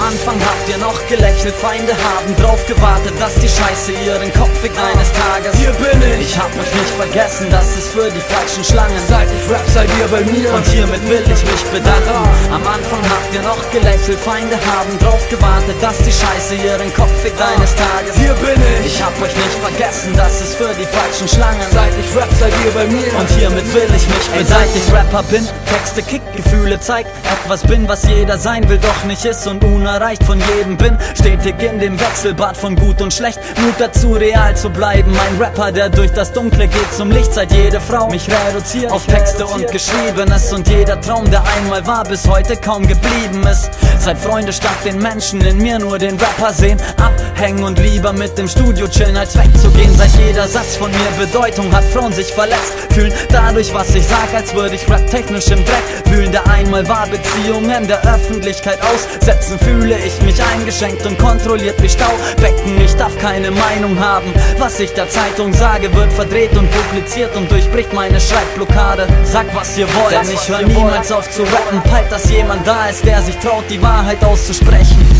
Anfang habt ihr noch gelächelt, Feinde haben drauf gewartet, dass die Scheiße ihren Kopf fickt eines Tages. Hier bin ich, Ich hab euch nicht vergessen, das ist für die falschen Schlangen. seit ich rap, seid ihr bei mir Und hiermit will ich mich bedanken. Am Anfang habt ihr noch gelächelt, Feinde haben drauf gewartet, dass die Scheiße ihren Kopf fickt eines Tages. Hier bin ich, Ich hab euch nicht vergessen, das ist für die falschen Schlangen. seit ich rap, seid ihr bei mir Und hiermit will ich mich bedanken. Seit ich Rapper bin, Texte kick, Gefühle zeig, etwas bin, was jeder sein will, doch nicht ist und unerreicht von jedem bin. Stetig in dem Wechselbad von gut und schlecht, Mut dazu, real zu bleiben. Ein Rapper, der durch das Dunkle geht zum Licht, seit jede Frau mich reduziert auf Texte und Geschriebenes und jeder Traum, der einmal war, bis heute kaum geblieben ist. Seit Freunde statt den Menschen in mir nur den Rapper sehen, abhängen und lieber mit dem Studio chillen, als wegzugehen. Seit jeder Satz von mir Bedeutung hat, Frauen sich verletzt fühlen dadurch, was ich sag, als würde ich rap technisch im Dreck fühlen, der einmal war Beziehungen der Öffentlichkeit aussetzen, fühle ich mich eingeschränkt und kontrolliert wie Staubecken. Ich darf keine Meinung haben, was ich der Zeitung sage, wird verdreht und publiziert und durchbricht meine Schreibblockade. Sag was ihr wollt, denn ich höre niemals auf zu rappen, peilt, dass jemand da ist, der sich traut, die Wahrheit auszusprechen.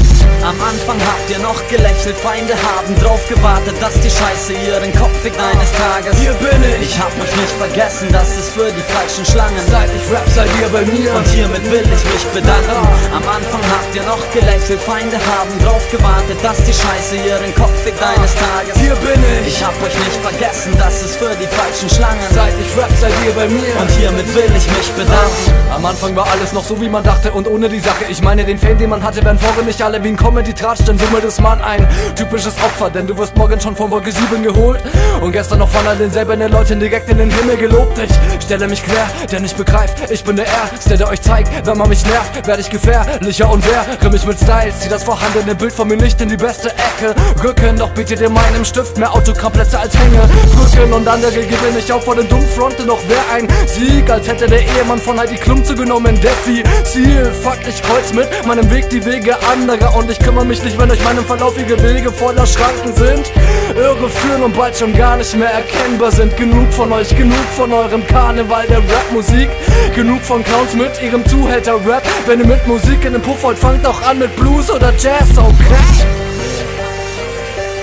Am Anfang habt ihr noch gelächelt, Feinde haben drauf gewartet, dass die Scheiße ihren Kopf fickt eines Tages. Hier bin ich, Ich hab euch nicht vergessen, das ist für die falschen Schlangen. seit ich rap, seid ihr bei mir Und hiermit will ich mich bedanken. Am Anfang habt ihr noch gelächelt, Feinde haben drauf gewartet, dass die Scheiße ihren Kopf fickt eines Tages. Hier bin ich, Hab euch nicht vergessen, das ist für die falschen Schlangen. seit ich rap, seid ihr bei mir Und hiermit will ich mich bedanken. Am Anfang war alles noch so, wie man dachte und ohne die Sache. Ich meine, den Fame, den man hatte, werden vorher nicht alle wie ein Comedy-Tratsch, dann summelt es man ein typisches Opfer, denn du wirst morgen schon von Wolke 7 geholt. Und gestern noch von all denselben Leuten direkt in den Himmel gelobt. Ich stelle mich quer, denn ich begreif, ich bin der Erste, der euch zeigt, wenn man mich nervt, werde ich gefährlicher und wehre mich mit Styles. Zieh das vorhandene Bild von mir nicht in die beste Ecke. Rücken, doch bietet ihr meinem Stift mehr Autogrammпlätze als Hänge. Brücken und andere gebe ich auf vor den Dummfronten, doch wer ein Sieg, als hätte der Ehemann von Heidi Klum zugenommen. Defi, Ziel, fuck, ich kreuz mit meinem Weg die Wege anderer und ich kümmere mich nicht, wenn euch meinem verlaufige Wege voller Schranken sind. Irre führen und bald schon gar nicht mehr erkennbar sind. Genug von euch, genug von eurem Karneval der Rapmusik. Genug von Clowns mit ihrem Zuhälter-Rap. Wenn ihr mit Musik in den Puff wollt, fangt auch an mit Blues oder Jazz, okay?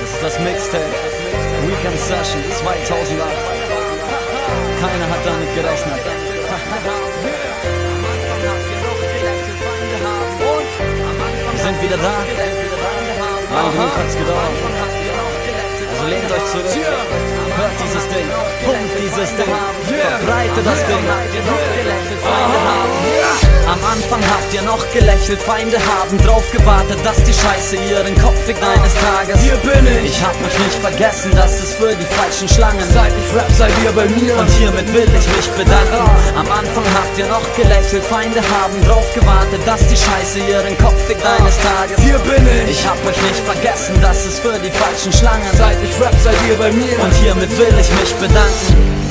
Das ist das Mixtape. Weekend Session 2008. Keiner hat damit gerechnet. Wir sind wieder da. Lang genug hat's gedauert. Also lehnt euch zurück. Hört dieses Ding. Pumpt dieses Ding. Verbreitet das Ding. Am Anfang habt ihr noch gelächelt, Feinde haben drauf gewartet, dass die Scheiße ihren Kopf fickt eines Tages. Hier bin ich, Ich hab mich nicht vergessen, das ist für die falschen Schlangen. seit ich rap, seid ihr bei mir. Und hiermit will ich mich bedanken. Am Anfang habt ihr noch gelächelt, Feinde haben drauf gewartet, dass die Scheiße ihren Kopf fickt eines Tages. Hier bin ich, Ich hab euch nicht vergessen, das ist für die falschen Schlangen. seit ich rap, seid ihr bei mir. Und hiermit will ich mich bedanken.